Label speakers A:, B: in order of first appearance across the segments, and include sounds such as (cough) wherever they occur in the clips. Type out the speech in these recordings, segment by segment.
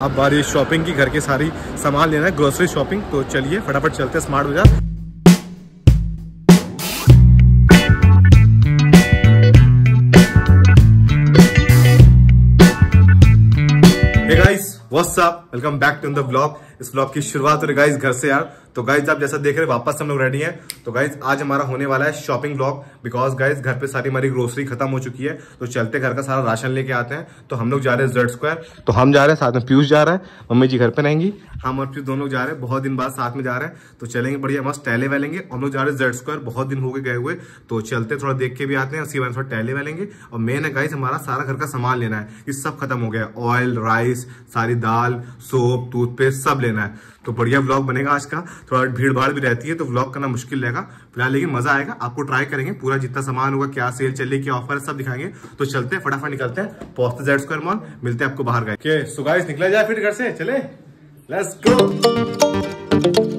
A: अब बारी शॉपिंग की घर के सारी सामान लेना है ग्रोसरी शॉपिंग तो चलिए फटाफट चलते हैं smart Bazaar welcome back to the blog इस ब्लॉग की शुरुआत हो रही गाइस घर से यार तो गाइज़ आप जैसा देख रहे हैं, वापस हम लोग रेडी हैं। तो गाइज़ आज हमारा होने वाला है शॉपिंग ब्लॉग बिकॉज़ गाइज़ घर पे सारी हमारी ग्रोसरी खत्म हो चुकी है। तो चलते घर का सारा राशन लेके आते हैं। तो हम लोग जा रहे हैं जेड स्क्वायर तो हम जा रहे हैं, साथ में पीयूष जा रहा है, मम्मी जी घर पे रहेंगी। हम और पीयूष दोनों जा रहे हैं, बहुत दिन बाद साथ में जा रहे हैं। तो चलेंगे बढ़िया, मस्त टहले वालेंगे। हम लोग जा रहे हैं जेड स्क्वायर बहुत दिन हो गए गए हुए। तो चलते थोड़ा देख के भी आते हैं उसी बार थोड़ा टहले वालेंगे। और मेन है गाइज़ हमारा सारा घर का सामान लेना है। ये सब खत्म हो गया ऑयल राइस सारी दाल सोप टूथपेस्ट सब लेना है। तो बढ़िया ब्लॉग बनेगा आज का। थोड़ा भीड़ भाड़ भी रहती है तो ब्लॉग करना मुश्किल रहेगा। फ़िलहाल लेकिन मज़ा आएगा। आपको ट्राई करेंगे, पूरा जितना सामान होगा, क्या सेल चल क्या ऑफ़र सब दिखाएँगे। तो चलते हैं, फटाफट निकलते हैं पहुँचते जेड स्क्वायर मॉल मिलते हैं आपको बाहर गए सुगा निकला जाए फिर घर से, चले? लेट्स गो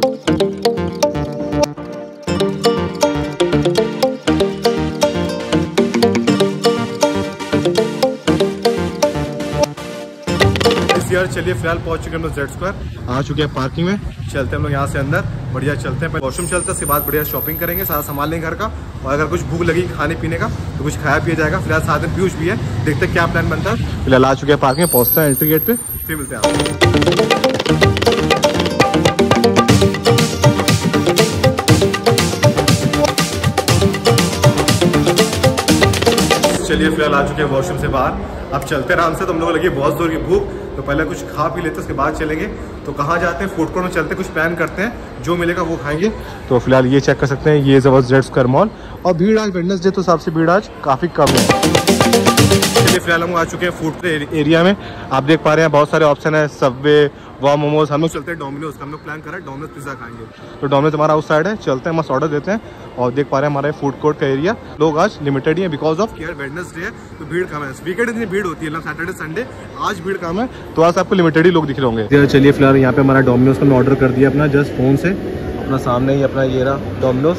A: चलिए फ़िलहाल पहुँच चुके हम लोग जेड स्क्वायर आ चुके हैं पार्किंग में। चलते हैं हम लोग यहाँ से अंदर। बढ़िया चलते हैं। वॉशरूम चलते उसके बाद बढ़िया शॉपिंग करेंगे। सारा सामान लेंगे घर का। और अगर कुछ भूख लगी खाने पीने का तो कुछ खाया पिया जाएगा। फ़िलहाल साथ में पीयूष भी है। देखते हैं क्या प्लान बनता है। फ़िलहाल आ चुके हैं पार्किंग में। पहुँचते हैं एंट्री गेट पे। फिर मिलते हैं चलिए फ़िलहाल आ चुके हैं वॉशरूम से बाहर। अब चलते आराम से। तो हम लोग लगी बहुत ज़ोर की भूख। तो पहले कुछ खा पी लेते उसके बाद चलेंगे। तो कहाँ जाते हैं? फ़ूड कोर्ट में चलते कुछ प्लान करते हैं। जो मिलेगा वो खाएँगे। तो फ़िलहाल ये चेक कर सकते हैं, ये ज़बरदस्त जेड मॉल और भीड़ आज वेडनेसडे तो हिसाब से भीड़ आज काफ़ी कम है। चलिए फ़िलहाल हम आ चुके हैं फ़ूड एरिया में। आप देख पा रहे हैं, बहुत सारे ऑप्शन है। सबवे वहाँ मोमोज। हम लोग चलते हैं डोमिनोज हम लोग प्लान करा है डोमिनोज पिज्जा खाएँगे। तो डोमिनोज हमारा उस साइड है चलते हैं मस्त ऑर्डर देते हैं। और देख पा रहे हैं हमारे फ़ूड कोर्ट का एरिया लोग आज लिमिटेड ही है बिकॉज़ ऑफ़ केयर वेडनेसडे है तो भीड़ कम है। वीकेंड इतनी भीड़ होती है सैटरडे संडे आज भीड़ कम है। तो आज आपको लिमिटेड ही लोग दिख रहे होंगे। चलिए फ़िलहाल यहाँ पे हमारा डोमिनोज का ऑर्डर कर दिया अपना जस्ट फ़ोन से। अपना सामने ही अपना ये रहा डोमिनोज।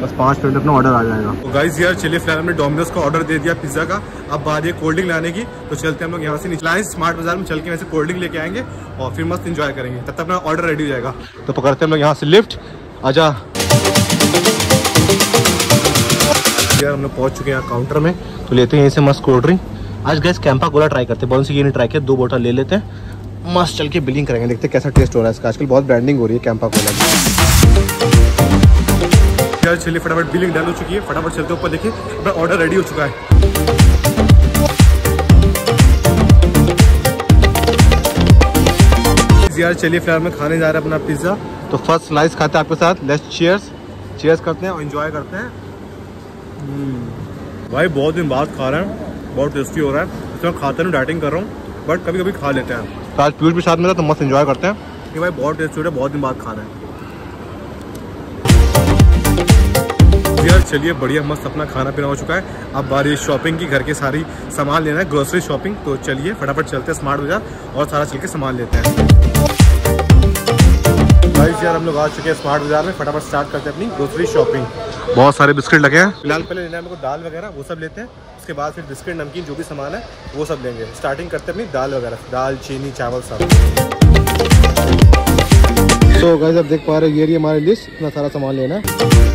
A: बस पाँच मिनट अपना ऑर्डर आ जाएगा। तो गाइस यार चलिए फ़िलहाल हमने डोमिनोज का ऑर्डर दे दिया पिज्जा का। अब बात ये कोल्ड ड्रिंक लाने की तो चलते हम लोग यहाँ से निचलाएँ स्मार्ट बाज़ार में चल के वैसे कोल्ड ड्रिंक लेके आएँगे और फिर मस्त इंजॉय करेंगे। तब तक अपना ऑर्डर रेडी हो जाएगा। तो पकड़ते हम लोग यहाँ से लिफ्ट आजा। यार हम लोग पहुँच चुके हैं काउंटर में। तो लेते हैं यहीं से मस्त कोल्ड ड्रिंक आज गैस कैंपा कोला ट्राई करते हैं। बहुत सी ये नहीं ट्राई किया दो बोतल ले लेते हैं। मस्त चल के बिलिंग करेंगे। देखते हैं कैसा टेस्ट हो रहा है इसका। आजकल बहुत ब्रांडिंग हो रही है कैंपा कोला की। यार चलिए फटाफट बिलिंग डन हो चुकी है। फटाफट चलते ऊपर देखिए। अपना ऑर्डर रेडी हो चुका है। यार, चलिए फ़िलहाल में खाने जा रहा हैं अपना पिज़्ज़ा तो फ़र्स्ट स्लाइस खाते हैं आपके साथ। लेट्स चीयर्स चीयर्स करते हैं और एंजॉय करते हैं। हम्म। भाई, बहुत दिन बाद खा रहे हैं। बहुत टेस्टी हो रहा है। इसमें खाते नहीं डाइटिंग कर रहा हूँ बट कभी कभी खा लेते हैं। तो आज पीयूष भी साथ में था तो मस्त एंजॉय करते हैं। कि भाई, बहुत टेस्टी हो रहा है, बहुत दिन बाद खा रहे हैं। यार चलिए बढ़िया मस्त अपना खाना पीना हो चुका है। अब बारी शॉपिंग की घर के सारी सामान लेना है ग्रोसरी शॉपिंग तो चलिए फटाफट चलते हैं स्मार्ट बाज़ार और सारा चल के सामान लेते हैं। भाई यार हम लोग आ चुके हैं स्मार्ट बाज़ार में फटाफट स्टार्ट करते हैं अपनी ग्रोसरी शॉपिंग बहुत सारे बिस्किट लगे हैं। फ़िलहाल पहले लेना है हमको दाल वगैरह वो सब लेते हैं। उसके बाद फिर बिस्किट नमकीन जो भी सामान है वो सब लेंगे। स्टार्टिंग करते हैं अपनी दाल वगैरह दाल चीनी चावल सब। तो गाइस अब देख पा रहे हैं ये हमारी लिस्ट इतना सारा सामान लेना है।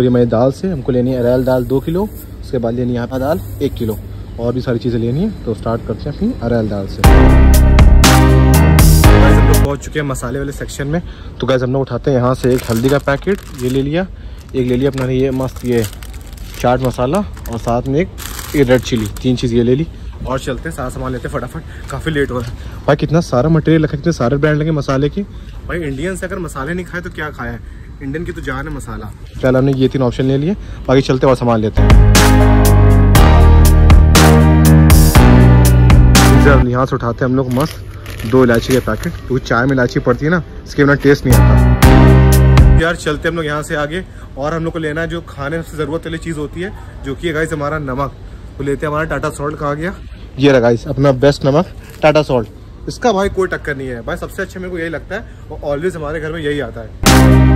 A: रही हमारी दाल से, हमको लेनी है अरेल दाल दो किलो, उसके बाद लेनी है दाल एक किलो। और भी सारी चीज़ें लेनी है तो स्टार्ट करते हैं अपनी अरेल दाल से। पहुँच चुके हैं मसाले वाले सेक्शन में। तो गैस हम लोग उठाते हैं यहाँ से एक हल्दी का पैकेट ये ले लिया। एक ले लिया अपना ये मस्त ये चाट मसाला और साथ में एक रेड चिली तीन चीज़ ये ले ली। और चलते हैं, सारा सामान लेते हैं फटाफट। काफ़ी लेट हो रहा है। भाई, कितना सारा मटेरियल रखा कितने सारे ब्रांड लगे मसाले के। भाई इंडियन से अगर मसाले नहीं खाए तो क्या खाया इंडियन की तो जान है मसाला। फ़िलहाल हमने ये तीन ऑप्शन ले लिए। बाकी चलते और सामान लेते हैं। यहाँ से उठाते हैं हम लोग मस्त। दो इलायची के पैकेट क्योंकि चाय में इलायची पड़ती है ना, इसके बिना टेस्ट नहीं आता। यार, चलते हम लोग यहाँ से आगे। और हम लोग को लेना है जो खाने से ज़रूरत वाली चीज़ होती है, जो कि गाइस हमारा नमक। वो लेते हैं हमारा टाटा सॉल्ट कहा गया? ये रहा अपना बेस्ट नमक, टाटा सॉल्ट इसका भाई कोई टक्कर नहीं है। भाई, सबसे अच्छा मेरे को यही लगता है और ऑलवेज हमारे घर में यही आता है।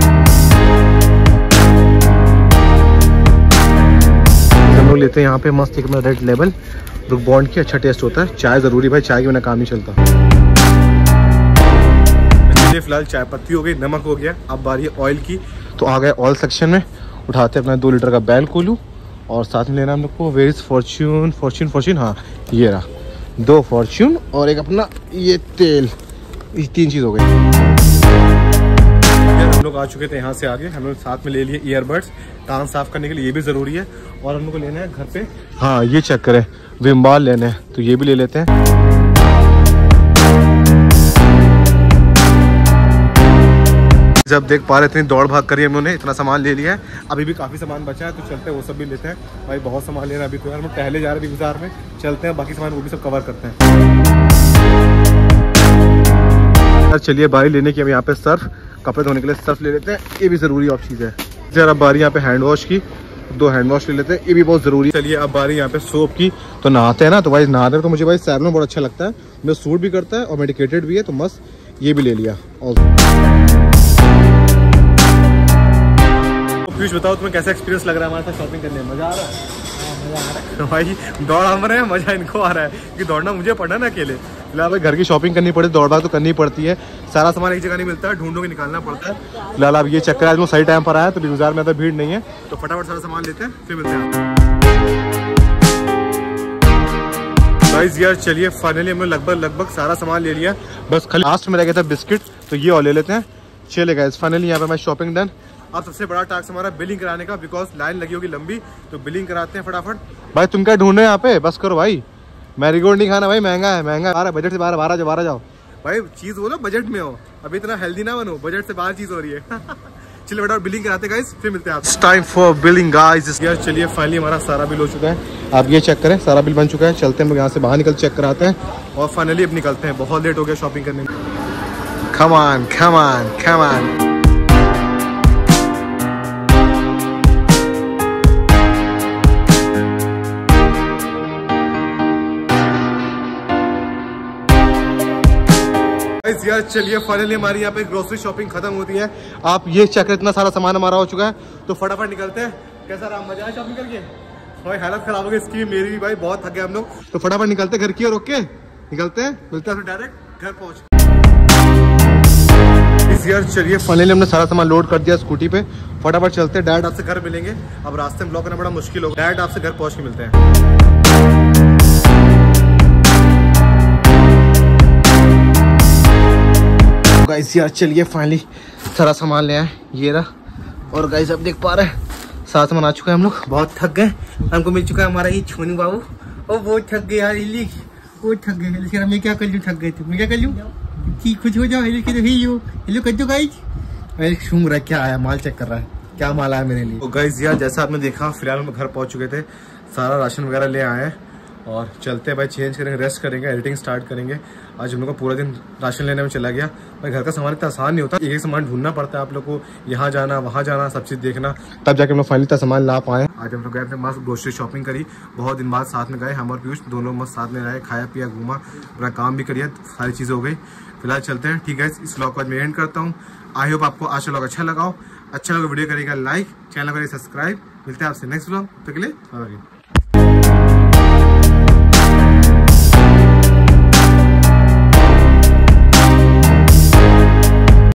A: लोग लेते हैं यहाँ पे मस्त एक रेड लेवल रुक बॉन्ड की अच्छा टेस्ट होता है। चाय ज़रूरी भाई, चाय के बिना काम नहीं चलता। चलिए फ़िलहाल चाय पत्ती हो गई, नमक हो गया। अब बारी है ऑयल की। तो आ गए ऑयल सेक्शन में। उठाते अपना दो लीटर का बैल कोलू। और साथ में लेना हम लोग को वेर फॉर्च्यून फॉर्च्यून फॉर्च्यून हाँ ये रहा। दो फॉर्च्यून और एक अपना ये तेल। ये तीन चीज़ हो गई। हम लोग आ चुके थे यहाँ से आगे। हम लोग साथ में ले लिए ईयरबड्स कान साफ़ करने के लिए ये भी ज़रूरी है। और हम लोग को लेना है घर पे। हाँ ये चेक करें। विम विम्बाल लेना है तो ये भी ले लेते हैं। जब देख पा रहे इतनी दौड़ भाग करी हम ने इतना सामान ले लिया है। अभी भी काफ़ी सामान बचा है तो चलते हैं, वो सब भी लेते हैं। भाई, बहुत सामान लेना अभी तो यार, हम टहले जा रहे हैं बाज़ार में। चलते हैं, बाकी सामान वो भी सब कवर करते हैं। यार, चलिए, बारी लेने की हम यहाँ पे सर्फ, कपड़े धोने के लिए सर्फ ले लेते हैं। ये भी ज़रूरी ऑफ़ चीज़ है। जरा बारी यहाँ पे हैंड वॉश की। दो हैंड वॉश ले लेते हैं। ये भी बहुत ज़रूरी है। चलिए अब बारी यहाँ पे सोप की। तो नहाते हैं ना तो भाई नहाते हैं तो मुझे भाई सैलून बहुत अच्छा लगता है। मेरा सूट भी करता है और मेडिकेटेड भी है तो मस्त। ये भी ले लिया। और पीयूष बताओ तुम्हें कैसा एक्सपीरियंस लग रहा है हमारे साथ शॉपिंग करने में? मज़ा आ रहा है? भाई दौड़ हम रहे हैं मज़ा इनको आ रहा है। कि दौड़ना मुझे पड़ना ना अकेले। फ़िलहाल भाई घर की शॉपिंग करनी पड़े दौड़ भाग तो करनी पड़ती है। सारा सामान एक जगह नहीं मिलता है ढूंढो के निकालना पड़ता है। फ़िलहाल अब ये चक्कर आज सही टाइम पर आया तो बाज़ार में तो भीड़ नहीं है। तो फटाफट सारा सामान लेते हैं, फिर मिलते हैं गाइस यार, चलिए फाइनली हमने लगभग लगभग सारा सामान ले लिया। बस खाली लास्ट में रह गया था बिस्किट तो ये और ले लेते हैं। चले गाइस फाइनली यहाँ पे मैं शॉपिंग डन अब सबसे बड़ा टास्क हमारा बिलिंग कराने का बिकॉज़ लाइन लगी होगी लंबी तो बिलिंग कराते हैं फटाफट। भाई, तुम क्या ढूंढ रहे यहाँ पे? बस करो भाई। मैरीगोल्ड नहीं खाना भाई, महँगा है, महँगा बारह बजट से बारह बारह जाओ बारह जाओ। भाई चीज़ बोलो बजट में हो। अभी इतना हेल्दी ना बनो बजट से बाहर चीज़ हो रही है। (laughs) चलिए बेटा बिलिंग कराते गाइस फिर मिलते हैं टाइम फॉर बिलिंग गाइस यार चलिए फाइनली हमारा सारा बिल हो चुका है। आप ये चेक करें सारा बिल बन चुका है। चलते हैं हम यहाँ से बाहर निकल चेक कराते हैं। और फाइनली अब निकलते हैं। बहुत लेट हो गया शॉपिंग करने में। खमान खमान come यार, चलिए फाइनली हमारी यहाँ पे ग्रोसरी शॉपिंग खत्म होती है। आप ये चेक इतना सारा सामान हमारा हो चुका है। तो फटाफट निकलते हैं। कैसा रहा? मज़ा आया शॉपिंग करके? भाई, हालत खराब हो गई इसकी। मेरी भी भाई बहुत थक गए हम लोग। तो फटाफट निकलते घर की और ओके निकलते हैं। मिलते हैं डायरेक्ट घर पहुँच। यार, चलिए फाइनली हमने सारा सामान लोड कर दिया स्कूटी पे। फटाफट चलते हैं। डैड आपसे घर मिलेंगे। अब रास्ते में ब्लॉक करना बड़ा मुश्किल होगा। डैड आपसे घर पहुँच के मिलते हैं। गाइस यार चलिए फाइनली सारा सामान ले आए, ये रहा। और गाइस अब देख पा रहे हैं, सारा सामान आ चुका है हम लोग। बहुत थक गए। हमको मिल चुका है हमारा ये छोनू बाबू। ओ बहुत थक गए यार इली वो थक गए लेकिन मैं क्या कर लूँ, थक गए थे। मैं क्या कर लूँ? कि कुछ हो जाओ हेलो हेलो हेलो हेलो कर दो गाइस मैं सूंघ रहा क्या आया माल चेक कर रहा है। क्या माल आया मेरे लिए? तो गाइस यार, जैसा आपने देखा, फ़िलहाल हम घर पहुँच चुके थे। सारा राशन वगैरह ले आए हैं। और चलते हैं भाई चेंज करेंगे रेस्ट करेंगे एडिटिंग स्टार्ट करेंगे। आज हम लोग का पूरा दिन राशन लेने में चला गया। भाई घर का सामान इतना आसान नहीं होता। एक एक सामान ढूंढना पड़ता है आप लोग को। यहाँ जाना, वहाँ जाना, सब चीज़ देखना। तब जाके हम लोग फाइनली इतना सामान ला पाए। आज हम लोग गए थे मस्त ग्रोसरी शॉपिंग करी। बहुत दिन बाद साथ में गए। हम और पीयूष दोनों मस्त साथ में रहे, खाया पिया, घूमा अपना काम भी करिए सारी चीज़ें हो गई। फ़िलहाल चलते हैं। ठीक है, इस ब्लॉग को आज मैं एंड करता हूँ। आई होप आपको आज ब्लॉग अच्छा लगाओ अच्छा लगा वीडियो करेगा लाइक चैनल करेगा सब्सक्राइब मिलते हैं आपसे नेक्स्ट ब्लॉग तक के लिए